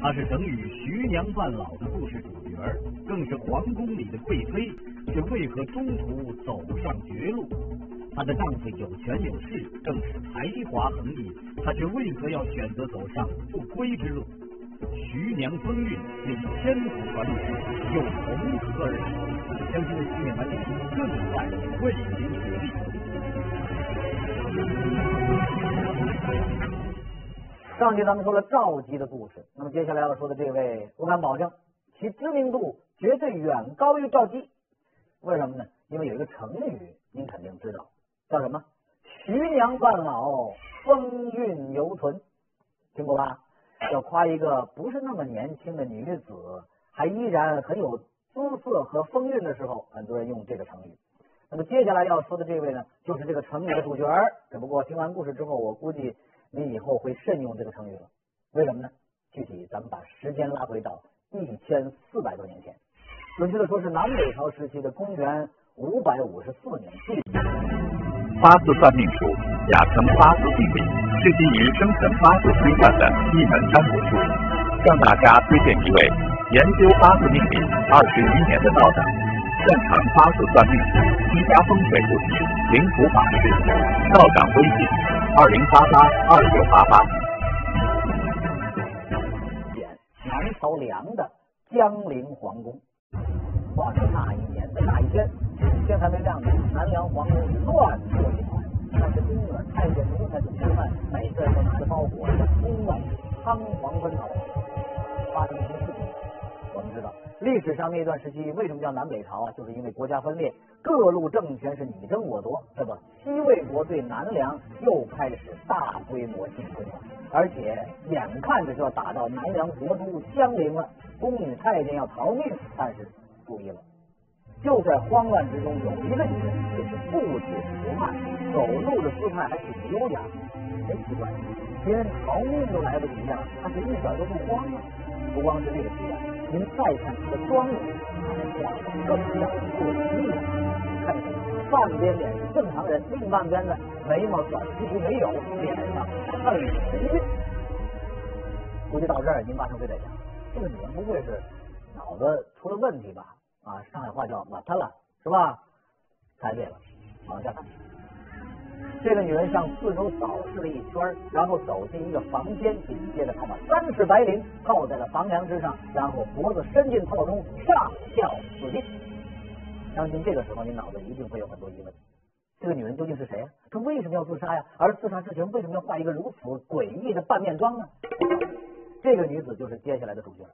她是整语“徐娘半老”的故事主角，更是皇宫里的贵妃，却为何中途走上绝路？她的丈夫有权有势，更是才华横溢，她却为何要选择走上不归之路？徐娘风韵有千古传奇，又从何而来？相信今天晚点更在为您举例。上集咱们说了赵姬的故事，那么接下来要说的这位，我敢保证其知名度绝对远高于赵姬。为什么呢？因为有一个成语，您肯定知道，叫什么？徐娘半老，风韵犹存，听过吧？要夸一个不是那么年轻的女子，还依然很有姿色和风韵的时候，很多人用这个成语。那么接下来要说的这位呢，就是这个成语的主角。只不过听完故事之后，我估计你以后会慎用这个成语了。为什么呢？具体咱们把时间拉回到一千四百多年前，准确的说是南北朝时期的公元五百五十四年。八字算命术，雅称八字命理，是基于生辰八字推算的一门占卜术。向大家推荐一位研究八字命理二十余年的道长，擅长八字算命、居家风水布局、灵符法师。道长微信：二零八八二九八八。南朝梁的江陵皇宫，话说那一年的那一天。天还没亮呢，南梁皇宫乱作一团。那是宫女、太监、奴才等吃饭，每个人都拿着包裹，向宫外仓皇奔逃。历史上那段时期为什么叫南北朝啊？就是因为国家分裂，各路政权是你争我夺，这不，西魏国对南梁又开始大规模进攻了，而且眼看着就要打到南梁国都江陵了。宫女、太监要逃命，但是注意了。就在慌乱之中，有一个女人就是不止不慢，走路的姿态还挺优雅。真奇怪，别人逃命都来不及呀，她是一点都不慌啊！不光是这个奇怪，您再看他的妆容，化的更像鬼一样。看半边脸是正常人，另半边呢眉毛短几乎没有，脸上很红估计到这儿，您马上就得想，这个女人不会是脑子出了问题吧？啊，上海话叫“马特了”，是吧？猜对了，往下看。这个女人向四周扫视了一圈，然后走进一个房间，紧接着她把三尺白绫靠在了房梁之上，然后脖子伸进套中，上吊自尽。相信这个时候，你脑子一定会有很多疑问：这个女人究竟是谁啊？她为什么要自杀呀？而自杀之前为什么要画一个如此诡异的半面妆呢？这个女子就是接下来的主角。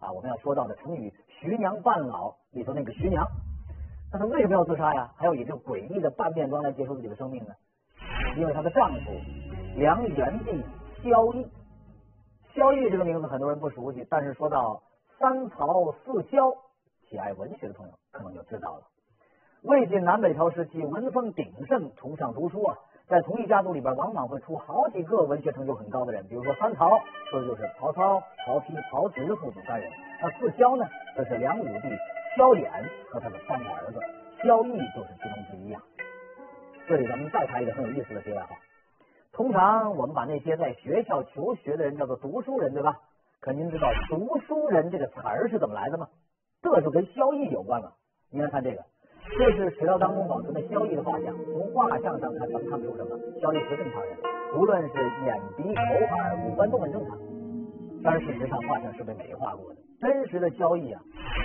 啊，我们要说到的成语“徐娘半老”里头那个徐娘，那她为什么要自杀呀？还要以这诡异的半面妆来结束自己的生命呢？因为她的丈夫梁元帝萧绎，萧绎这个名字很多人不熟悉，但是说到三曹四萧，喜爱文学的朋友可能就知道了。魏晋南北朝时期，文风鼎盛，崇尚读书啊。在同一家族里边，往往会出好几个文学成就很高的人。比如说三曹，说的就是曹操、曹丕、曹植父子三人。那四萧呢，则是梁武帝萧衍和他的三个儿子，萧绎就是其中之一呀。这里咱们再谈一个很有意思的题外话。通常我们把那些在学校求学的人叫做读书人，对吧？可您知道“读书人”这个词儿是怎么来的吗？这就跟萧绎有关了。您来看这个。这是史料当中保存的萧绎的画像，从画像上看，咱们看不出什么。萧绎是正常人，无论是眼、鼻、口、耳五官都很正常。但是事实上，画像是被美化过的。真实的萧绎啊，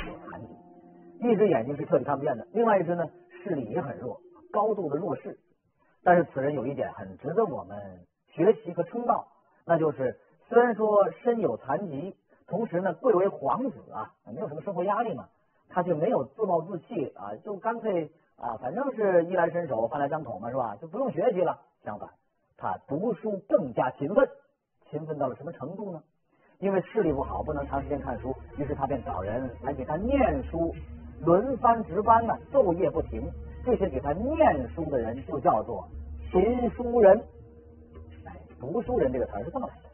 有残疾，一只眼睛是彻底看不见的，另外一只呢，视力也很弱，高度的弱势。但是此人有一点很值得我们学习和称道，那就是虽然说身有残疾，同时呢，贵为皇子啊，没有什么生活压力嘛。他就没有自暴自弃啊，就干脆啊，反正是衣来伸手，饭来张口嘛，是吧？就不用学习了。相反，他读书更加勤奋，勤奋到了什么程度呢？因为视力不好，不能长时间看书，于是他便找人来给他念书，轮番值班呢，昼夜不停。这些给他念书的人就叫做读书人。哎，读书人这个词是这么来的。